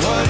What?